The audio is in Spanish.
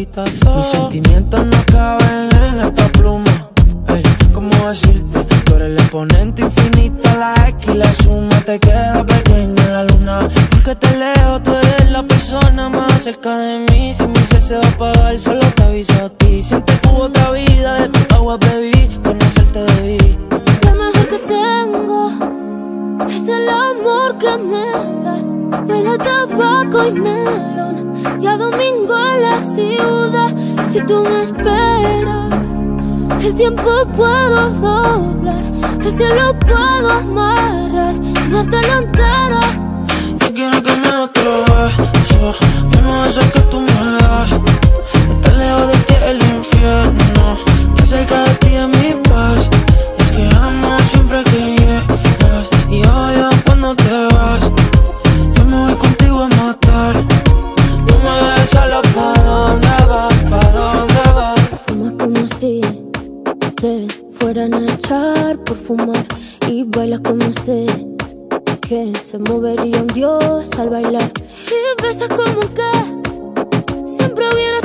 quita todo. Mis sentimientos no caben en esta pluma. Ey, ¿cómo decirte? Tú eres el exponente infinito, la X y la suma te queda pequeña en la luna. Porque te leo, tú eres la persona más cerca de mí. Si mi ser se va a apagar, solo te aviso a ti. Siente tu otra vida, de tu agua bebí, conocerte debí. Lo mejor que tengo es el amor que me das. Huele a tabaco y melón y a domingo en la ciudad. Si tú me esperas, el tiempo puedo doblar, el cielo puedo amarrar y darte la entera. Yo quiero que me des otro te fueran a echar por fumar y bailas como sé que se movería un dios al bailar. Y besas como que siempre hubiera